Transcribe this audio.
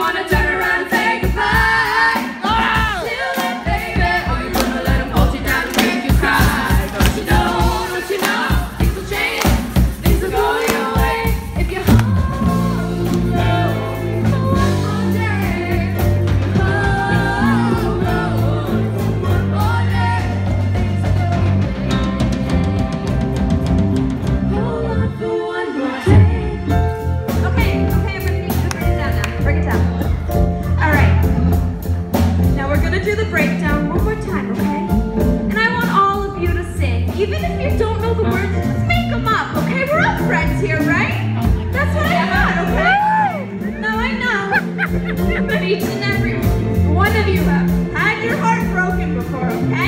wanna die. But each and every one of you have had your heart broken before, okay?